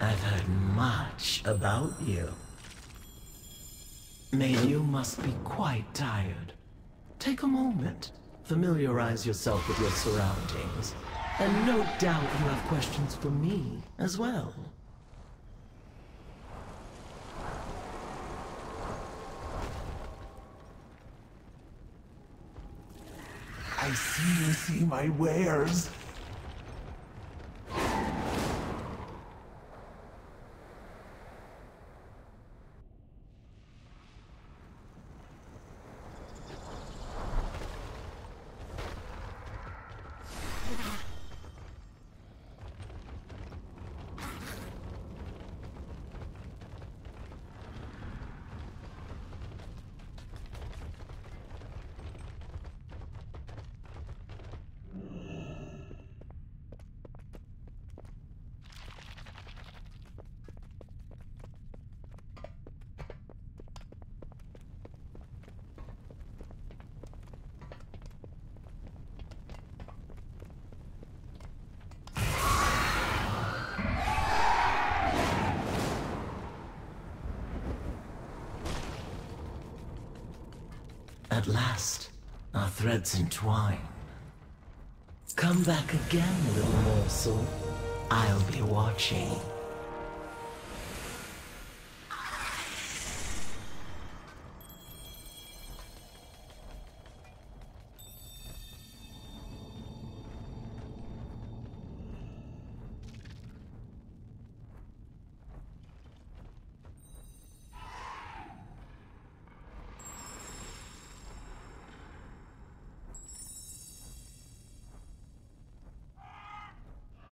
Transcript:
I've heard much about you. Maybe you must be quite tired. Take a moment, familiarize yourself with your surroundings, and no doubt you have questions for me as well. I see you see my wares. At last, our threads entwine. Come back again, little morsel. I'll be watching.